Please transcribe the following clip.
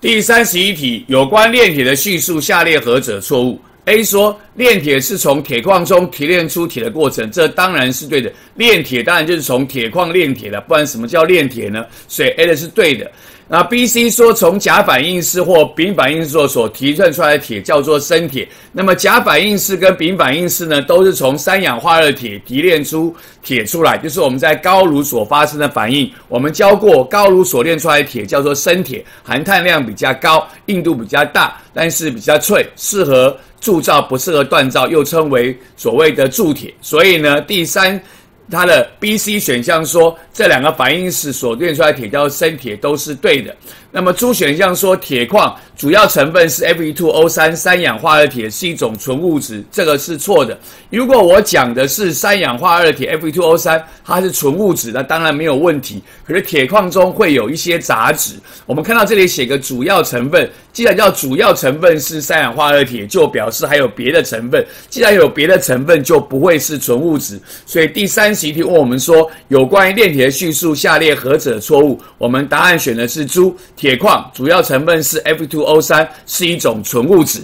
第三十一题，有关炼铁的叙述，下列何者错误？A 说炼铁是从铁矿中提炼出铁的过程，这当然是对的。炼铁当然就是从铁矿炼铁了，不然什么叫炼铁呢？所以 A 的是对的。那 B、C 说从甲反应式或丙反应式所提炼出来的铁叫做生铁。那么甲反应式跟丙反应式呢，都是从三氧化二铁提炼出铁出来，就是我们在高炉所发生的反应。我们教过高炉所炼出来的铁叫做生铁，含碳量比较高，硬度比较大，但是比较脆，适合铸造，不适合锻造，又称为所谓的铸铁。所以呢，第三。它的 B、C 选项说这两个反应式所炼出来铁叫生铁都是对的。那么猪选项说铁矿主要成分是 Fe2O3 三氧化二铁是一种纯物质，这个是错的。如果我讲的是三氧化二铁 Fe2O3 它是纯物质，那当然没有问题。可是铁矿中会有一些杂质，我们看到这里写个主要成分，既然叫主要成分是三氧化二铁，就表示还有别的成分。既然有别的成分，就不会是纯物质。所以第三习题问我们说，有关于炼铁的叙述，下列何者错误？我们答案选的是猪。铁矿主要成分是 Fe2O3，是一种纯物质。